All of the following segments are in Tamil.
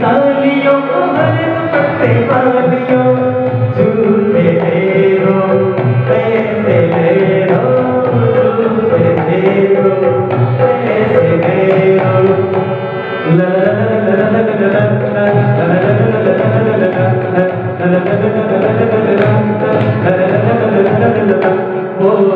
सालियों हर पत्ते वालियों Oh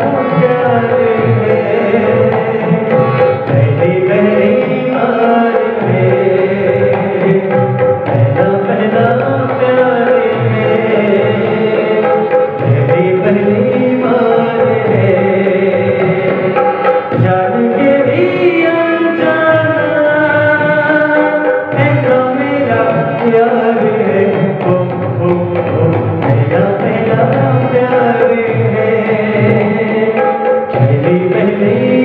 Amen.